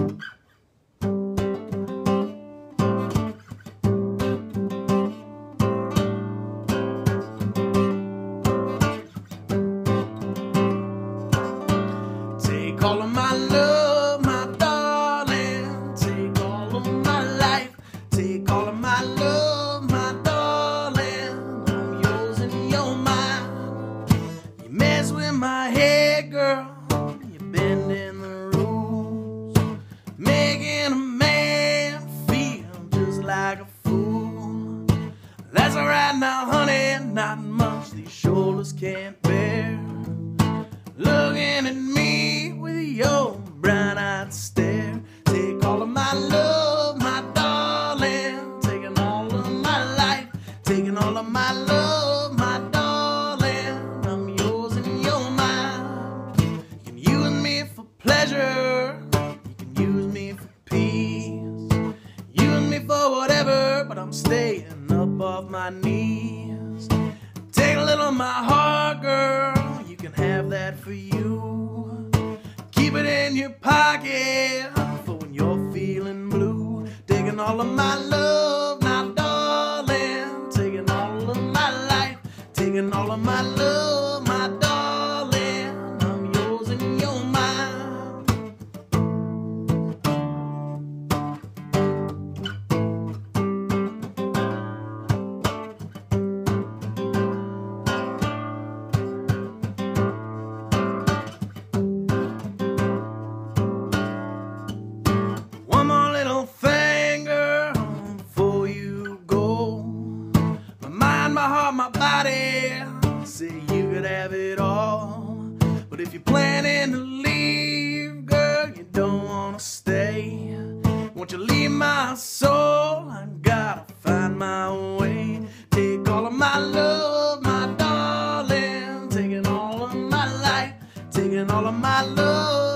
Take all of my darling. Take all of my life. Take all of my love, Alright now, honey. Not much these shoulders can't bear. Looking at me with your brown eyed stare. Take all of my love, my darling. Taking all of my life. Taking all of my love, my darling. I'm yours and you're mine. You can use me for pleasure. You can use me for peace. Use me for whatever, but I'm staying off my knees. Take a little of my heart, girl. You can have that for you. Keep it in your pocket for when you're feeling blue. Taking all of my love, now, darling. Taking all of my life. Taking all of my love, my darling. my heart, my body. Say you could have it all. But if you're planning to leave, girl, you don't wanna stay. Won't you leave my soul? I gotta find my way. Take all of my love, my darling. Taking all of my life, taking all of my love.